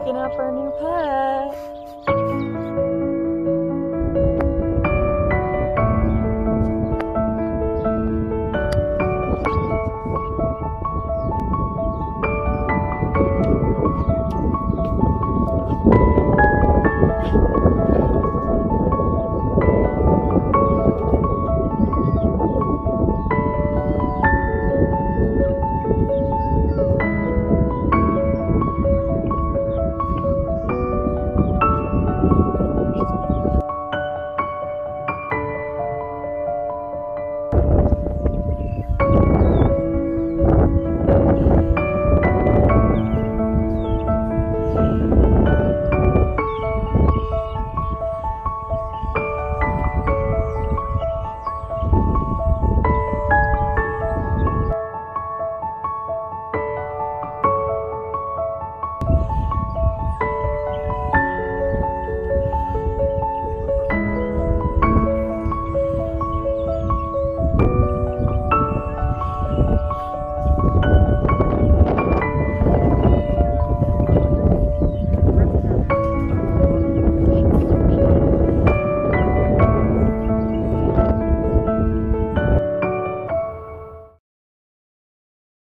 looking out for a new pet.